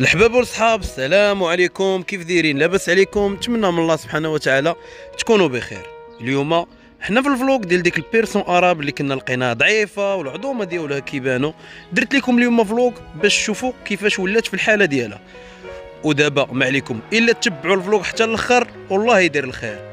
الحباب والصحاب السلام عليكم. كيف دايرين؟ لاباس عليكم. نتمنى من الله سبحانه وتعالى تكونوا بخير. اليوم حنا في ال vlog ديال ديك ال pur-sang arabe اللي كنا لقيناها ضعيفة والعظومه ديالها كيبانوا درت لكم اليوم vlog باش تشوفوا كيفاش ولات في الحالة ديالها. ودابا ما عليكم إلا تتبعوا ال vlog حتى الأخر والله يدير الخير.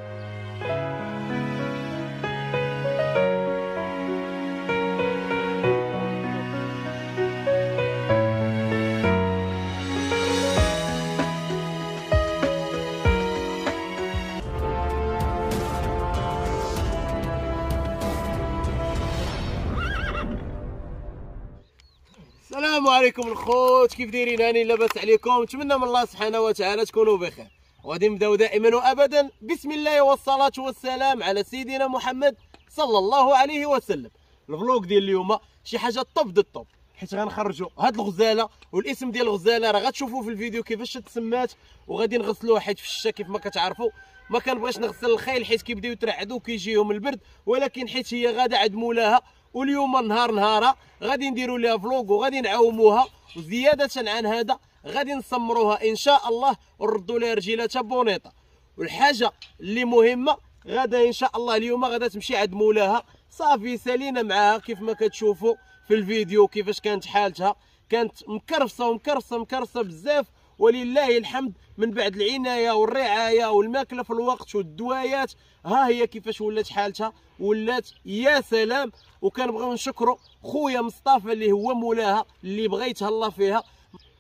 السلام عليكم الخوت كيف دايرين؟ هاني لاباس عليكم نتمنى من الله سبحانه وتعالى تكونوا بخير. وغادي نبداو دائما وابدا. بسم الله والصلاة والسلام على سيدنا محمد صلى الله عليه وسلم. ال vlog ديال اليوم شي حاجة top du top حيت غنخرجوا هاد الغزالة والاسم ديال الغزالة راه غتشوفوا في الفيديو كيفاش تسمات وغادي نغسلوها حيت في الشتا كيف ما كتعرفوا ما كنبغيش نغسل الخيل حيت كيبداو يترعدوا كيجيهم البرد ولكن حيت هي غادة عند مولاها واليوم نهار نهارا غادي نديروا لها فلوق وغادي نعاوموها وزيادة عن هذا غادي نسمروها إن شاء الله ونردوا لها رجيلاتها بونيطة. والحاجة اللي مهمة غدا إن شاء الله اليوم غادا تمشي عند مولاها. صافي سالينا معاها كيف ما كتشوفوا في الفيديو كيفاش كانت حالتها. كانت مكرفصة ومكرفصة مكرفصة بزاف. ولله الحمد من بعد العناية والرعاية والماكلة في الوقت والدوايات ها هي كيفاش ولات حالتها؟ ولات يا سلام. وكنبغيو نشكروا خويا مصطفى اللي هو مولاها اللي بغيت الله فيها.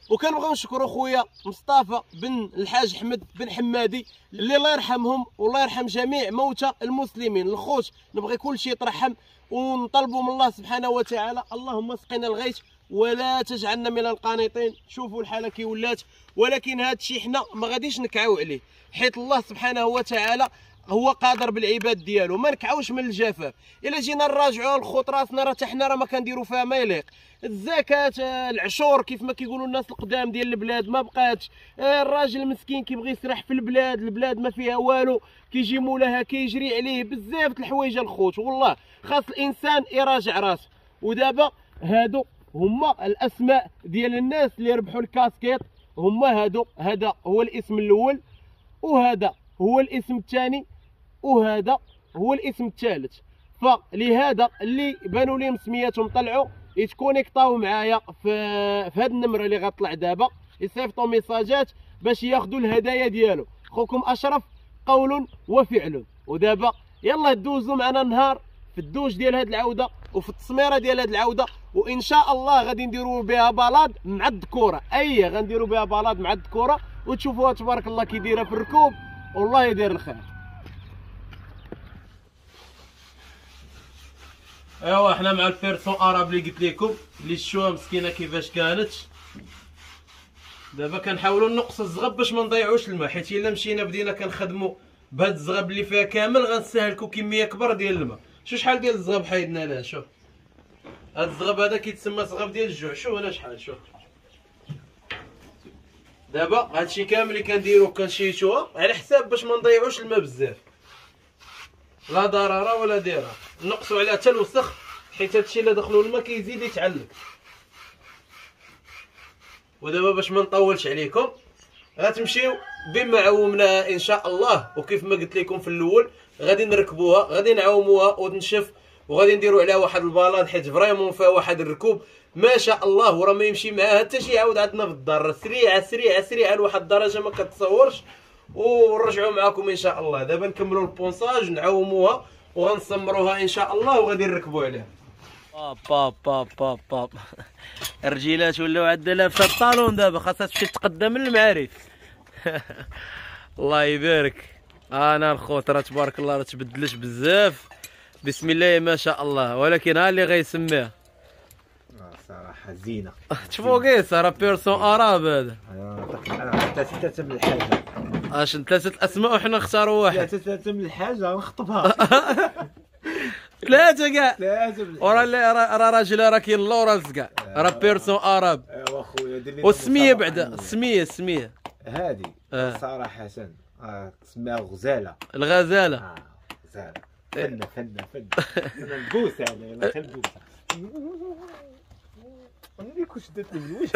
وكنبغيو نشكروا خويا مصطفى بن الحاج أحمد بن حمادي اللي الله يرحمهم والله يرحم جميع موتى المسلمين. الخوت نبغي كل شيء يترحم ونطلبوا من الله سبحانه وتعالى. اللهم اسقنا الغيث ولا تجعلنا من القانطين. شوفوا الحالة كي ولات. ولكن هذا الشيء حنا ما غاديش نكعاو عليه. حيت الله سبحانه وتعالى هو قادر بالعباد ديالو. ما نكعوش من الجفاف. إلا جينا نراجعوا الخوت راسنا راه حنا راه ما كنديروا فيها ما يليق. الزكاة العشور كيف ما كيقولوا الناس القدام ديال البلاد ما بقاتش. الراجل المسكين كيبغي يسرح في البلاد البلاد ما فيها والو. كيجي مولاها كيجري عليه بزاف د الحوايج الخوت. والله خاص الإنسان يراجع راسه. ودابا هادو هما الأسماء ديال الناس اللي ربحوا الكاسكيط هما هادو هذا هو الاسم الأول وهذا هو الاسم الثاني وهذا هو الاسم الثالث. فلهذا اللي بانوا لهم سمياتهم طلعوا يتكونيكطاو معايا في في هذا النمرة اللي غطلع دابا. يصيفطوا ميساجات باش ياخذوا الهدايا ديالو. خوكم أشرف قول وفعل. ودابا يلا دوزوا معنا نهار في الدوش ديال هذه العودة. وفي التسميرة ديال هذه العودة وإن شاء الله غادي نديروا بها balade مع الذكورة. أي غنديروا بها balade مع الذكورة وتشوفوها تبارك الله كي دايرة في الركوب. والله يدير الخير. أيوا حنا مع ال pur-sang arabe اللي قلت لكم اللي شوها مسكينة كيفاش كانت. دابا كنحاولوا نقص الزغب باش ما نضيعوش الماء حيت إلا مشينا بدينا كنخدموا بهاد الزغب اللي فيها كامل غنستهلكوا كمية كبر ديال الماء. شو شحال ديال الزغب حيدنا لها شوف هاد الزغب هذا كيتسمى زغب ديال الجوع شوف هنا شحال شوف دابا هادشي كامل اللي كنديرو كنشيتوها على حساب باش ما نضيعوش الماء بزاف. لا ضرر ولا ضرر. نقصوا عليها حتى الوسخ حيت هادشي إلا دخلوا الماء كيزيد يتعلق. ودابا باش ما نطولش عليكم غتمشيو بما عومناها إن شاء الله. وكيف ما قلت لكم في الأول غادي نركبوها غادي نعوموها وتنشف وغادي نديروا عليها واحد ال balade حيت vraiment فيها واحد الركوب. ما شاء الله وراه ما يمشي معاها حتى شي يعاود عندنا في الدار. سريعه سريعه سريعه لواحد الدرجة ما كتصورش. ونرجعوا معكم إن شاء الله. دابا نكملوا ال pansage نعوموها وغنسمروها إن شاء الله وغادي نركبوا عليها. باب باب باب باب باب. الرجيلات ولاو عندنا لابسه الـ talons دابا خاصها تمشي تقدم للمعارف. الله يبارك. أنا الخوت راه تبارك الله راه تبدلش بزاف. بسم الله ما شاء الله. ولكن ها اللي غيسميها صراحة زينه تفوقيس راه بيرسون أراب هذا. ثلاثة من الحاجة اش ثلاثة الاسماء وحنا نختاروا واحد. ثلاثة من الحاجة نخطبها. ثلاثة كاع. ثلاثة من ورا اللي راه راجل راه كاين لورانس كاع راه بيرسون أراب. ايوا خويا دير لي والسميه بعدا. السميه السميه هادي آه. صراحة آه، اسمها غزالة. الغزالة. آه غزالة. فنة فنة فنة. أنا نبوس يعني شدت الوش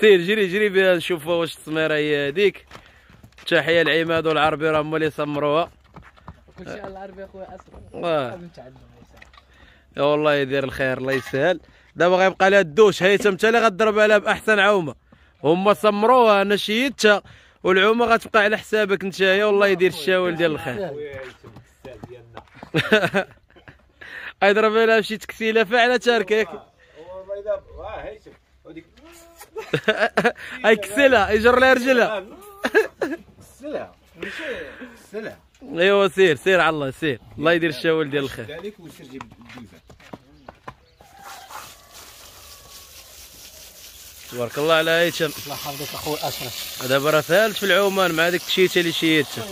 سير جري جري بها نشوف واش السميره هي هذيك. تحية العماد والعربي راه هما اللي سمروها. كل شيء على العربي اخويا أسرع. متعلم يا والله يدير الخير الله يسهل. دابا غيبقى لها الدوش هيثم انت اللي غضرب عليها بأحسن عومة. هما سمروها أنا شيدتها والعومه غتبقى على حسابك نتايا والله يدير الشاول ديال الخير. يضرب لها شي تكسيله فعلا تاركك هيثم وديك يكسلها يجر لها رجلها. السلعة ماشي السلعة ايوا سير سير على الله سير. الله يدير الشاول ديال الخير. ذلك وسير جيب الديفة تبارك الله على هيثم الله يحفظك اخويا أشرف. دابا راه ثالث في العومان مع ديك التشيته اللي شيتها.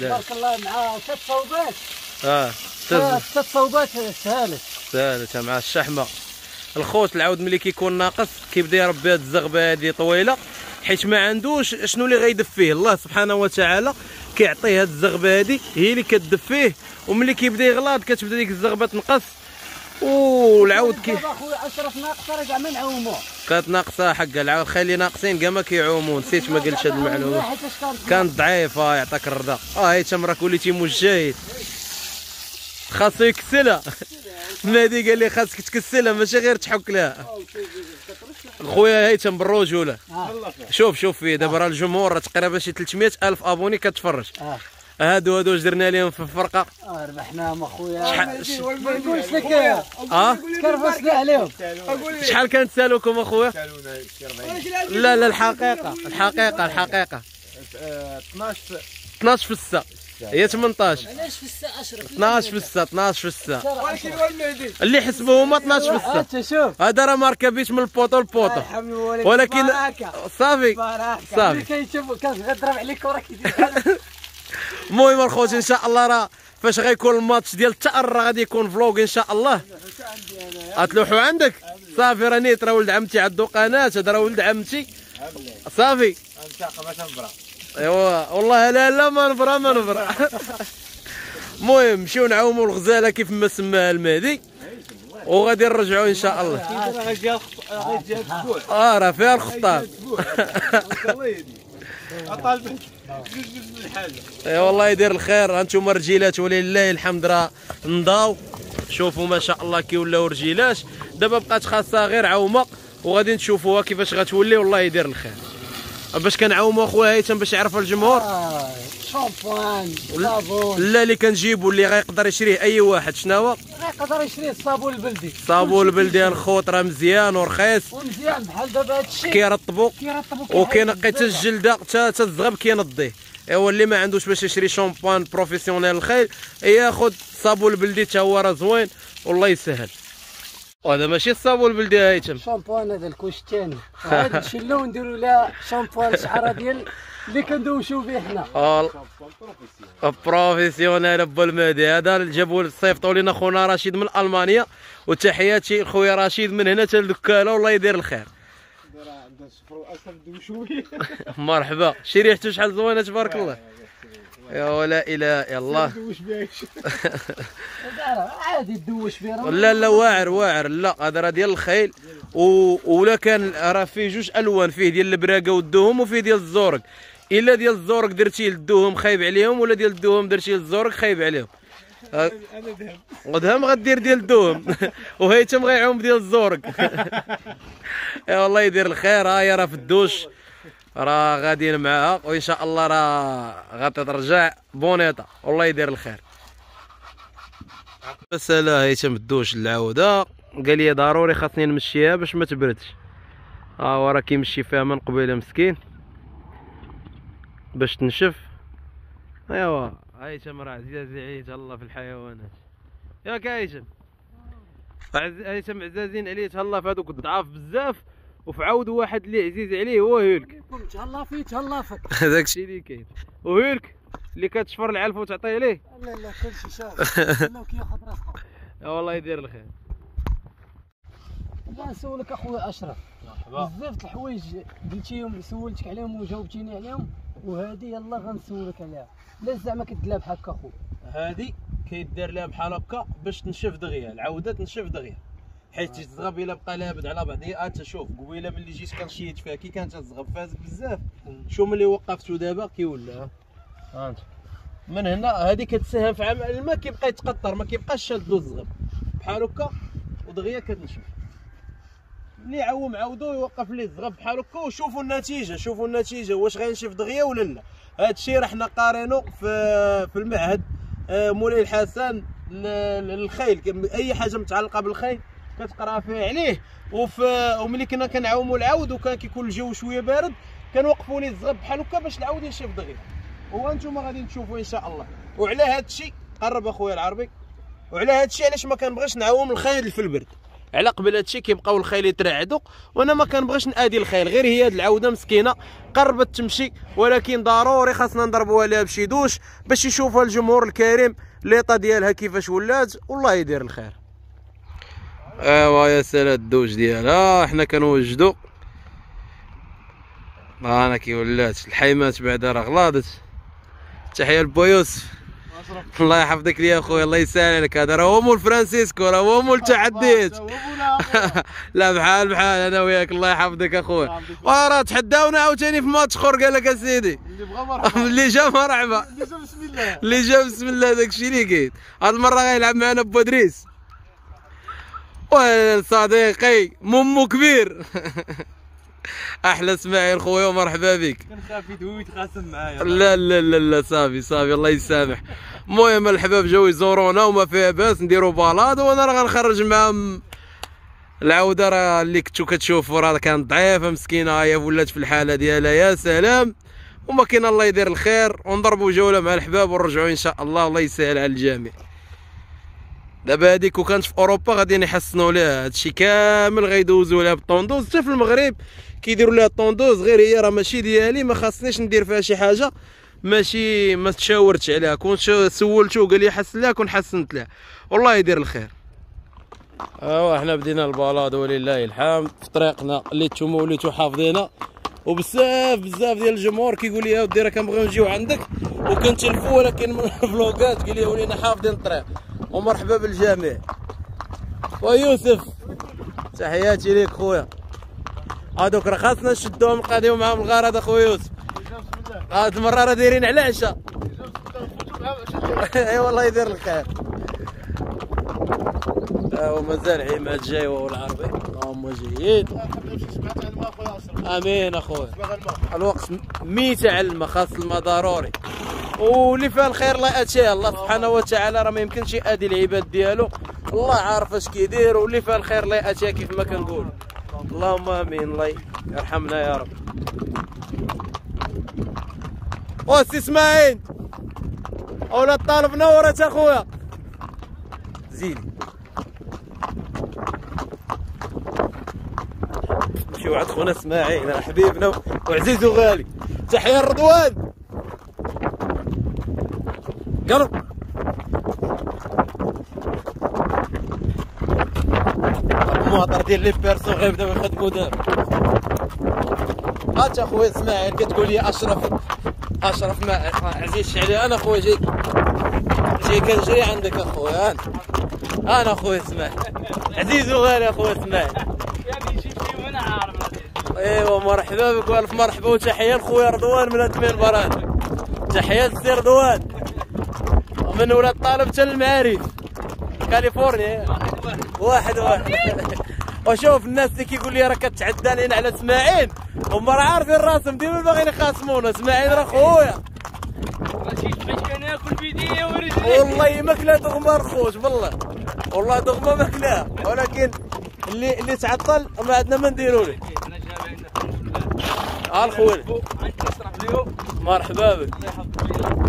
تبارك الله مع ثلاث صوبات. آه ثلاث صوبات ثالث. ثالثة مع الشحمة. الخوت العود ملي كيكون ناقص. كيبدا يربي هاد الزغبة هادي طويلة. حيت ما عندوش شنو اللي غيدفيه الله سبحانه وتعالى كيعطيه هاد الزغبة هادي. هي اللي كتدفيه وملي كيبدا يغلاض كتبدا ديك الزغبة تنقص. والعود كي دابا أخويا أشرف ناقصة كاع ما كانت ناقصة حق العود. خلي ناقصين كاع ما كيعوموا نسيت ما قلتش هاد المعلومه كانت ضعيفة يعطيك الرضا. آه هيثم راك وليتي مجاهد خاصو يكسلها. نادي قال لي خاصك تكسلها ماشي غير تحك لها. خويا هيثم بالرجوله شوف شوف فيه دابا راه الجمهور تقريبا شي 300 ألف أبوني كتفرج. آه. هادو هادو واش درنا لهم في الفرقة. آه ربحناهم أخويا. شحال ش- ما نقولش لك. آه؟ كرفسنا عليهم شحال كانت سالوكم أخويا؟ سالونا شي 40 لا لا الحقيقة الحقيقة الحقيقة. آه، 12 12 في السا هي 18 علاش في الساعة اشرف 12 في السا 12 في السا ولكن اللي حسبوا هما 12 في السا انت شوف. هذا راه ما ركبيش من البوطو للبوطو. ولكن صافي صافي. كيشوف كان غيضرب عليك وراه كيدير المهم الخوت إن شاء الله راه فاش غيكون الماتش ديال التأر راه غادي يكون فلوق إن شاء الله. غتلوحوا عندك؟ صافي راه نيت راه ولد عمتي عنده قناة هذا راه ولد عمتي. صافي. أيوا والله لا لا ما نبرا ما نبرا. المهم نمشيو نعاوموا الغزالة كيف ما سماها المهدي. وغادي نرجعوا إن شاء الله. آه راه فيها الخطاب. الله يهديك اطالب جوج اي والله يدير الخير. أنتم رجيلات ولله الحمد راه نضاو. شوفوا ما شاء الله كي ولاو رجيلات. دابا بقات خاصها غير عومة وغادي نشوفوها كيفاش غتولي. والله يدير الخير. باش كنعاوموا اخويا هيثم باش يعرف الجمهور. آه، شامبوان صابون. لا اللي كنجيبو اللي غيقدر يشريه أي واحد شنو هو يقدر يشري الصابون البلدي. صابون البلدي الخوت راه مزيان ورخيص. ومزيان بحال دابا هذا الشيء كيرطبو وكينقي حتى الجلدة حتى الزغب كينضيه إيوا اللي ما عندوش باش يشري shampoing professionnel الخير ياخذ الصابون البلدي حتى هو راه زوين والله يسهل. وهذا ماشي الصابون البلدي هيثم. شامبوان هذا ال couche الثاني هذا نشلو نديرو لها شامبوان شعره ديال اللي كندوشو به حنا. آه، professionnel ابو المهدي. هذا اللي جابوا صيفطوا لنا خونا رشيد من ألمانيا. وتحياتي لخويا رشيد من هنا حتى لدكاله والله يدير الخير. مرحبا. شي ريحته شحال زوينة تبارك الله. يا ولا إله إلا الله. دوش عادي تدوش به راه لا لا واعر واعر. لا هذا راه ديال الخيل. و... ولا كان راه فيه جوج ألوان فيه ديال البراقة والدوهم وفيه ديال الزورق. إلا ديال الزورق درتيه للدوهم خايب عليهم ولا ديال الدوهم درتيه للزورق خايب عليهم. ها- أنا ذهب. ودهم غدير ديال الدوهم وهيثم غيعوم ديال الزورق. يا والله يدير الخير هاي راه في الدوش. راه غاديين معاها وإن شاء الله راه غترجع بونيطة. والله يدير الخير. بس لا هيثم الدوش العودة. قال لي ضروري خاصني نمشيها باش ما تبردش. ها هو راه كيمشي فيها من قبيلة مسكين. باش تنشف. أيوا. هيثم راه عزيز عليه تهلا في الحيوانات. ياك هيثم هيثم عزازين عليه تهلا في هذوك الضعاف بزاف. وفي عاود واحد اللي عزيز عليه هو هيلك. تهلا فيه تهلا فيك هذاك الشيء اللي كاين. وهيلك اللي كتشفر العلف وتعطيه ليه لا لا كلشي شاف. لا كياخذ راحته. يا والله يدير الخير. لا نسولك أخويا أشرف. بزاف د الحوايج قلتيهم سولتك عليهم وجاوبتيني عليهم وهذه يلا غنسولك عليها. لا زعما كديرها بحال هكا اخو هذه كيدير لها بحال هكا باش تنشف دغيا العودة تنشف دغيا. حيت الزغب إلا بقى لابد على بعضيه أنت شوف قبيلة ملي جيت كنشيت فيها كي كانت الزغب فاز بزاف. شو ملي وقفتو دابا كيولى. ها آنت. من هنا هذه كتساهم في عمل الماء كيبقى يتقطر ما كيبقاش شاد له الزغب. بحال هكا ودغيا كتنشف ملي عوم عاودو يوقف ليه الزغب بحال هكا وشوفوا النتيجة شوفوا النتيجة واش غينشف دغيا ولا لا. هذا الشيء راه حنا قارينو في في المعهد. آه، مولاي الحسن ل- للخيل. كم- أي حاجة متعلقة بالخيل كتقرا فيه عليه. وفي وملي كنا كنعوموا العود وكان كيكون الجو شوية بارد كنوقفوا ليه الزغب بحال هكا باش العود ينشف دغيا. وأنتم غادي تشوفوا إن شاء الله. وعلى هذا الشيء قرب أخويا العربي. وعلى هذا الشيء علاش ما كنبغيش نعوم الخيل في البرد. على قبل هذا الشيء كيبقاو الخيل يترعدوا وأنا ما كنبغيش نآدي الخيل. غير هي هاد العودة مسكينة قربت تمشي ولكن ضروري خاصنا نضربوها لها بشي دوش باش يشوفها الجمهور الكريم l'état ديالها كيفاش ولات والله يدير الخير. ايوا يا سلام الدوش ديالها حنا كنوجدوا أنا كي ولات الحيمات بعدا راه غلاضت تحية لبو يوسف. الله يحفظك لي اخويا الله يسهل عليك. هذا راه هو مول فرانسيسكو راه هو مول التحديات لا بحال بحال أنا وياك. الله يحفظك اخويا وراه تحداونا عاوتاني في ماتش اخر قال لك أسيدي. اللي جا مرحبا. اللي جا بسم الله. اللي جا بسم الله داك الشيء اللي كاين هاد المرة غيلعب معنا بودريس. صديقي مومو كبير. أحلى إسماعيل خويا ومرحبا بك. كان خافي دوي يتخاصم معايا. لا لا لا لا صافي صافي الله يسامح. المهم الحباب جاو يزورونا وما فيها باس نديرو balade وأنا راه غنخرج معاهم العودة راه اللي كنتو كتشوفوا راه كانت ضعيفه مسكينه هي ولات في الحالة ديالها يا سلام. وما كاين الله يدير الخير ونضربوا جولة مع الحباب ونرجعوا إن شاء الله الله يسهل على الجميع. دابا هذيك وكانت في أوروبا غادي يحسنوا لها هادشي كامل غيدوزوا لها بالطوندوز حتى في المغرب كيديروا لها الطوندوز غير هي راه ماشي ديالي ما خاصنيش ندير فيها شي حاجة. ماشي ما تشاورتش عليها. كون سولته وقال لي حسن لها كون حسنت لها والله يدير الخير. أيوا حنا بدينا البلاط ولله الحمد. في طريقنا اللي نتوما وليتو حافظينها وبزاف بزاف ديال الجمهور كيقول لي يا ودي راه كنبغيو نجيو عندك. وكنتلفوا ولكن من الفلوقات قال لي ولينا حافظين الطريق. ومرحبا بالجميع. ويوسف تحياتي ليك خويا. هادوك راه خاصنا نشدوهم نقاديو معاهم الغرض اخويا يوسف. هاد المرة راه دايرين على عشاء أي والله يدير الخير. آه، ومازال عماد جاي وهو العربي. هما جايين آمين اخويا الوقت ميتة على الماء خاص الماء ضروري. واللي فيها الخير الله ياتيه الله سبحانه وتعالى. راه ما يمكنش يأدي العباد ديالو. الله عارف اش كيدير. واللي فيها الخير الله ياتيه كيف ما كنقول. اللهم آمين. الله يرحمنا يا رب. وسي إسماعيل. أولاد الطالب نورت اخويا زيدي عند خونا اسماعيل. راه حبيبنا وعزيز وغالي. تحية الرضوان قرب المواطر ديال لي بيرسون غيبداو يخدموا دابا هات اخويا اسماعيل كتقول لي اشرف أشرف ما عزيز علي؟ أنا اخويا جاي جاي كنجري عندك اخويا أنا أنا اخويا اسماعيل. عزيز وغالي اخويا اسماعيل. ايوا مرحبا بك والف مرحبا وتحية لخويا رضوان من اتمين براد تحية للسي رضوان من ولاد طالب حتى المعارف. كاليفورنيا. واحد واحد. وشوف الناس اللي كيقول لي راه كتعدى علينا على إسماعيل هما راه عارفين راسهم ديما باغيين يخاصمونا. إسماعيل راه خويا. والله ما كلا دغمه رخوش بالله والله دغمه ما كلا ولكن اللي اللي تعطل ما عندنا ما نديرو له ها الخويل مرحبا بك.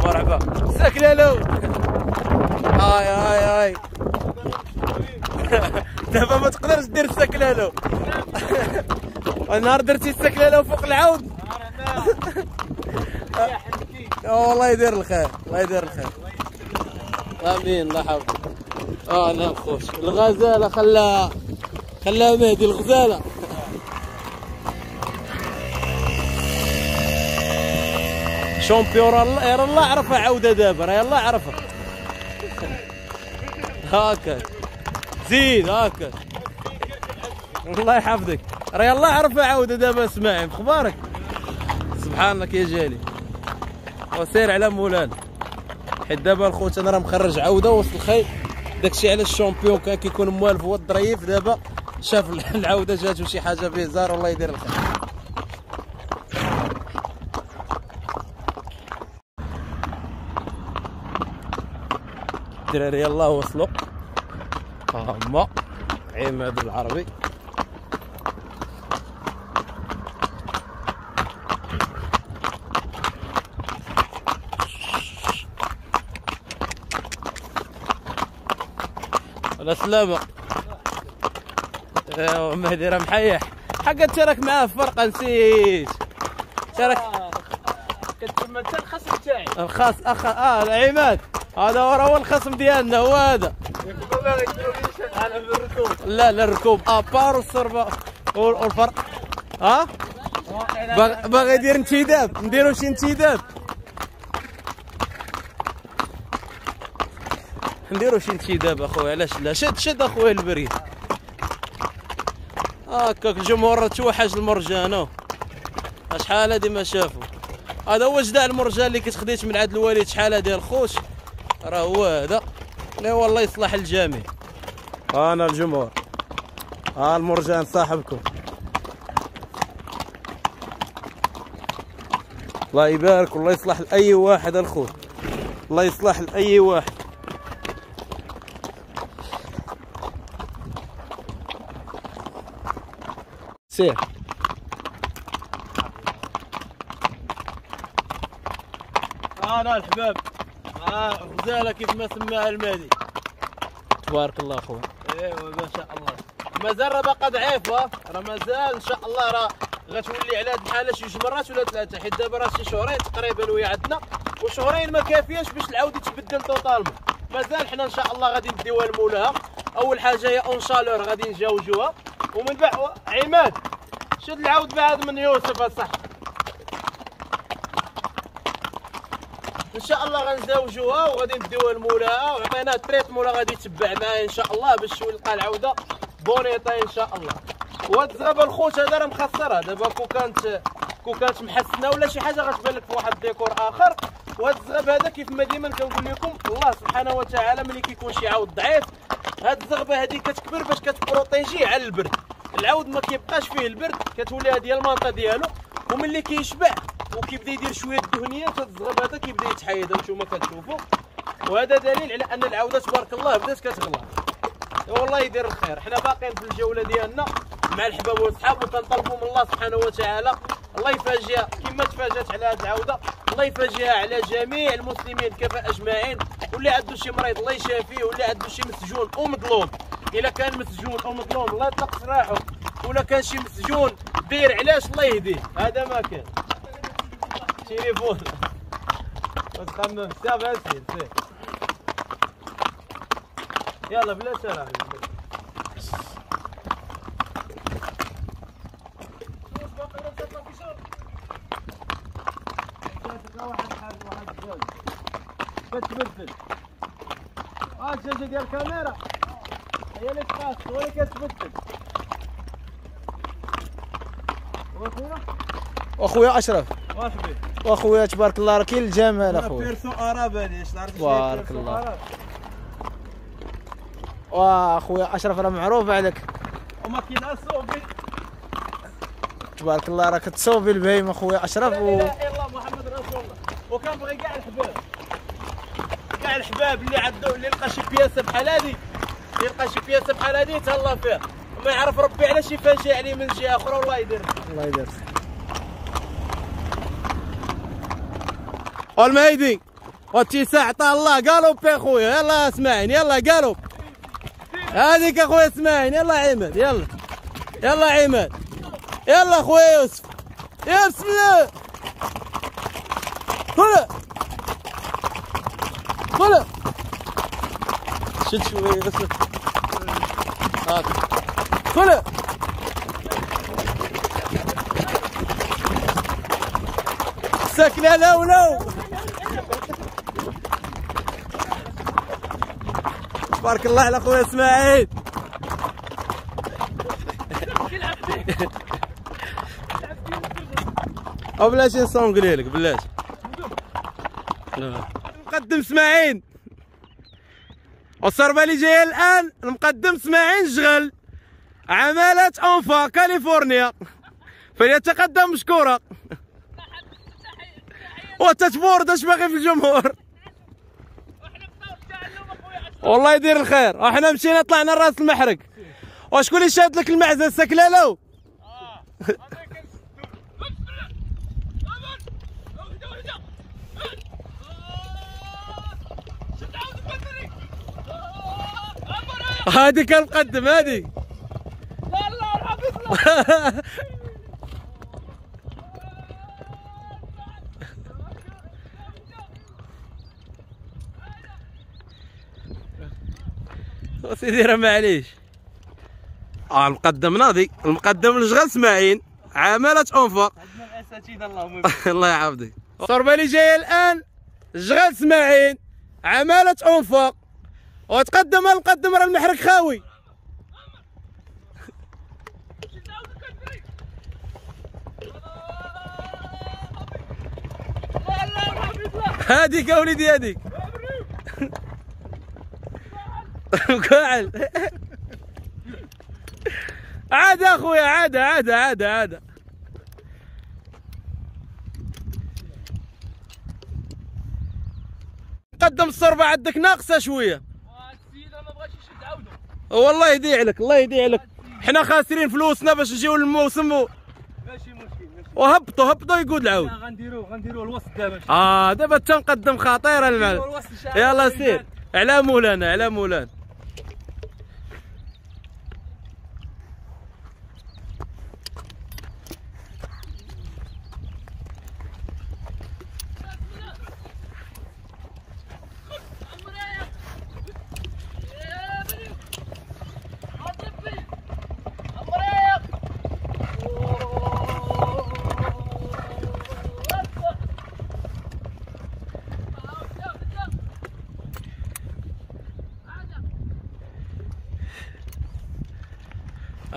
مرحبا. سكلالو هاي هاي هاي. دابا ما تقدرش دير السكلالو النهار درتي السكلالو فوق العود. آه، والله يدير الخير الله يدير الخير. آمين الله يحفظك. آه نعم خوش. الغزالة خلاها خلاها مهدي الغزالة. شامبيون راه الله الله عرفها عودة دابا راه الله عرفها هاكا زيد هاكا الله يحفظك. راه يلا عرفها عاوده دابا اسماعي أخبارك سبحانك يا جالي وسير على مولانا حيت دابا الخوت أنا راه مخرج عودة وسط الخيل داكشي على الشامبيون كان كيكون موالف هو الظريف دابا. شاف العودة جاتو شي حاجة بيزار والله يدير الخير. الدراري يلاه وصلوا. ها هما عماد العربي. على سلامة. ايوا مهدي راه محيح. حق انت راك معاه في فرقة نسيت. تراك كتسمى انت الخصم تاعي الخاص اخ آه العماد. هذا هو هو الخصم ديالنا هو هذا. لا لا الركوب. ابار والصربة وال- والفرق. ها؟ باغ- باغي يدير انتداب. نديرو شي انتداب. نديرو شي انتداب أخويا. علاش لا؟ شد شد أخويا البريد. هكاك الجمهور راه توحش المرجان شحال هادي ما شافوا هذا هو جدع المرجان اللي كتخديت من عند الوالد. شحال هادي؟ الخوش. راه هو هذا. لا والله يصلح الجميع أنا الجمهور. ها المرجان صاحبكم. الله يبارك والله يصلح لأي واحد الخوت الله يصلح لأي واحد. سير. أنا الحباب. غزاله كيف ما سماها المهدي. تبارك الله اخويا ايوا ما شاء الله. مازال راه باقا ضعيفه راه مازال إن شاء الله راه غتولي على هاد الحالة شي جوج مرات ولا ثلاثة حيت دابا راه شي شهرين تقريبا وهي عندنا وشهرين ما كافياش باش العاود يتبدل totalement مازال حنا إن شاء الله غادي نديوها لمولاها. أول حاجة هي en chaleur غادي نجاوجوها. ومن بعد عماد. شد العود بعد من يوسف صح إن شاء الله غنزاوجوها وغادي نديوها لمولاها. وعطينا تريت مولا غادي يتبع معايا إن شاء الله باش يلقى العودة. بونيطة إن شاء الله. وهاد الزغبه الخوت هذا راه مخسرها دابا كون كانت كون كانت محسنة ولا شي حاجة غتبان لك في واحد الديكور آخر. وهاد الزغب هذا كيف ما ديما كنقول لكم الله سبحانه وتعالى ملي كيكون شي عود ضعيف هاد الزغبه هذه كتكبر باش كتبروتيجيه على البرد. العود ما كيبقاش فيه البرد كتولي هذه المنطقة ديالو. وملي كيشبع وكيبدا يدير شوية الدهنيات هاد الزغب هذا كيبدا يتحيد هانتوما كتشوفوا. وهذا دليل على أن العودة تبارك الله بدأت كتغلى والله يدير الخير. حنا باقيين في الجولة ديالنا. مع الحباب والصحاب وكنطلبوا من الله سبحانه وتعالى. الله يفاجئ. كما تفاجأت على هذه العودة. الله يفاجئها على جميع المسلمين كفاء أجمعين. واللي عنده شي مريض الله يشافيه. واللي عنده شي مسجون أو مظلوم. إلا كان مسجون أو مظلوم الله يطلق سراحه ولا كان شي مسجون داير علاش الله يهديه. هذا ما كان. تليفون. ما تخمم سير سير سير يلا بلا سلام كتبدل آه الشاشه ديال الكاميرا هي اللي تقاس هو اللي كتبدل واخويا واخويا أشرف. بيه واخويا تبارك الله راه كاين الجمال اخويا. بيرسو اراب هادي اش تعرف تبارك الله. واخويا أشرف راه معروف عليك. وما كاين صوبي تبارك الله راه كتصوبي البهيم اخويا أشرف. لا و... إله إلا الله محمد رسول الله. وكنبغي كاع الحباب. كاع الحباب اللي عنده اللي لقى شي بياسة بحال هادي اللي لقى شي بياسة بحال هادي يتهلا فيها. وما يعرف ربي علاش يفاجئ عليه من جهة أخرى والله يدير. الله يدير. والمهيدي والتسع عطاه الله. قالوب يا خويا يلا اسمعين. يلا قالوب هذيك اخويا اسمعين. يلا عماد يلا. يلا عماد يلا اخويا يوسف. يا بسم الله كله كله شد شوية بس. هاك كله سكنة لو لو. تبارك الله على اخويا إسماعيل. أو بلاتي نصونقلي لك بلاتي مقدم إسماعيل. والصربه اللي جاية الآن المقدم إسماعيل جغل عمالة أنفا كاليفورنيا. فليتقدم مشكورة. وتتبورد اش باغي في الجمهور. والله يدير الخير. وحنا مشينا طلعنا راس المحرق. وشكون اللي شاد لك المعزة السكلاله هادي كان مقدم هادي سيدي راه معليش. آه المقدم ناضي. المقدم الشغل اسماعيل. عمالة انفا عندنا الاساتذه اللهم الله يعافيك الصربه اللي جاية الآن. شغل اسماعيل. عمالة انفا وتقدم المقدم راه المحرك خاوي. هاديك يا وليدي هاديك قاعد عاد اخويا عاد عاد عاد عاد. قدم الصربة عندك ناقصة شوية. والله يديع لك الله يديع لك. حنا خاسرين فلوسنا باش نجيو للموسم و... ماشي مشكل وهبطوا هبطوا يقول العود. لا، غنديرو غنديرو الوسط دابا آه دابا تنقدم خطيره المال. يلا سير. على مولانا على مولانا.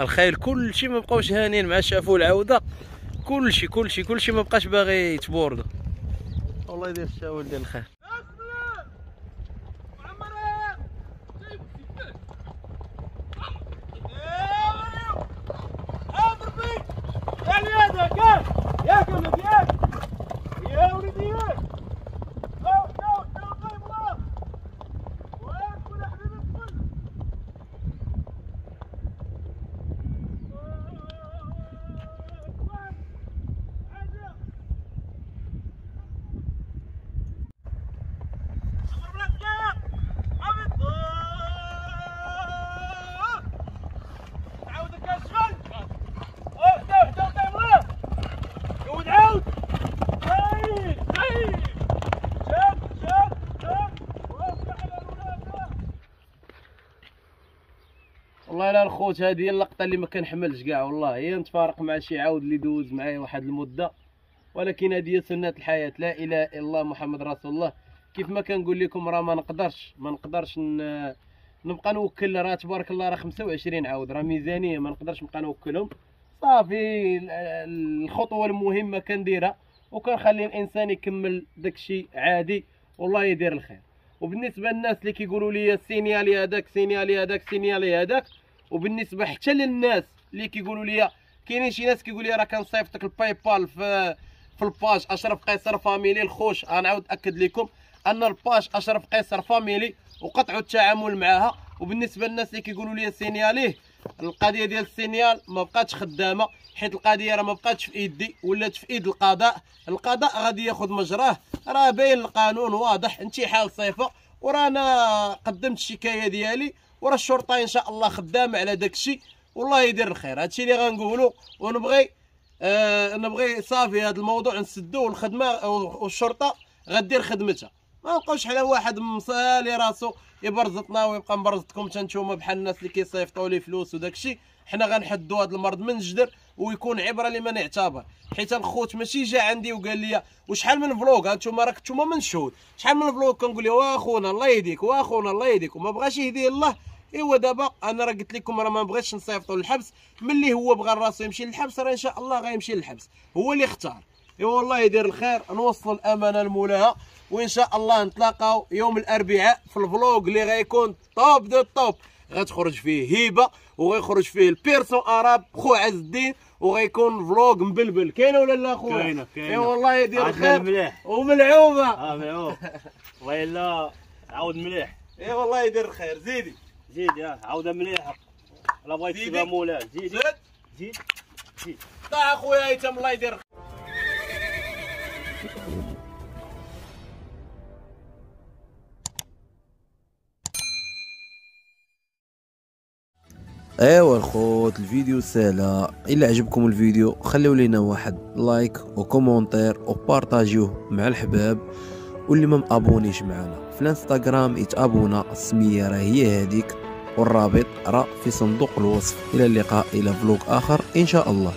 الخيل كل شيء ما بقاوش هانين مع شافوا العودة. كل شيء كل شيء كل شيء ما بقاش باغي يتبورد. والله يدير الشاول ديال الخير. الخوت هذه هي اللقطة اللي ما كنحملش كاع والله. هي نتفارق مع شي عاود اللي دوز معايا واحد المدة. ولكن هذه هي سنة الحياة. لا إله إلا الله محمد رسول الله. كيف ما كنقول لكم راه ما نقدرش. ما نقدرش. نبقى نوكل. راه تبارك الله راه 25 عاود. راه ميزانية. ما نقدرش نبقى نوكلهم. صافي ال- الخطوة المهمة كنديرها. وكنخلي الإنسان يكمل داكشي عادي. والله يدير الخير. وبالنسبة للناس اللي كيقولوا لي signaler هذاك signaler هذاك signaler هذاك. وبالنسبة حتى للناس اللي كيقولوا لي كاينين شي ناس كيقول لي راه كنصيفطك ال PayPal في في ال page أشرف قيصر Family الخوت. غنعاود أكد لكم أن ال page أشرف قيصر Family وقطعوا التعامل معها وبالنسبة للناس اللي كيقولوا لي signaler القضية ديال ال signal ما بقاتش خدامة حيت القضية راه ما بقاتش في إيدي ولات في إيد القضاء. القضاء غادي ياخذ مجراه. راه باين القانون واضح انتحال صفه ورانا قدمت الشكاية ديالي. ورا الشرطة إن شاء الله خدامه على داك الشيء والله يدير الخير. هادشي اللي غنقولو ونبغي آه نبغي صافي هذا الموضوع نسدو والخدمه والشرطة غدير خدمتها. ما نبقاوش حنا واحد مصالي راسو يبرزطنا ويبقى مبرزطكم حتى نتوما بحال الناس اللي كيصيفطوا لي فلوس وداك الشيء حنا غنحدوا هذا المرض من جدر ويكون عبرة لمن اعتبر حيت الخوت ماشي جا عندي وقال لي وشحال من vlog هانتوما راك نتوما من شهود. شحال من vlog كنقول له وأخونا الله يهديك وأخونا الله يهديك وما بغاش يهديه الله إيوا دابا أنا راه قلت لكم راه ما بغيتش نصيفطوا للحبس. ملي هو بغى راسو يمشي للحبس راه إن شاء الله غيمشي للحبس. هو اللي اختار. ايوا والله يدير الخير نوصل الأمانة لمولاها وإن شاء الله نتلاقاو يوم الأربعاء في ال vlog اللي غيكون top du top غتخرج فيه هبه وغيخرج فيه البيرسون أراب خو عز الدين وغيكون فلوق مبلبل. كاينة ولا لا خويا؟ كاينة، كاينة. إي والله يدير الخير. مليح. وملعوبة. آه معوف والله الا عاود مليح. إي والله يدير الخير. زيدي. زيد يا عاودها مليحة. لا بغيت. تسيبها مولاه زيد؟ زيد؟ زيد. زيد. طاع أخويا ايتم الله يدير أيوا الخوت الفيديو سالا إلا عجبكم الفيديو خليو لينا واحد like و commentaire وبارطاجيوه مع الحباب واللي ما مابونيش معنا في الانستغرام يتابونا السمية راه هي هذيك والرابط راه في صندوق الوصف. إلى اللقاء إلى vlog آخر إن شاء الله.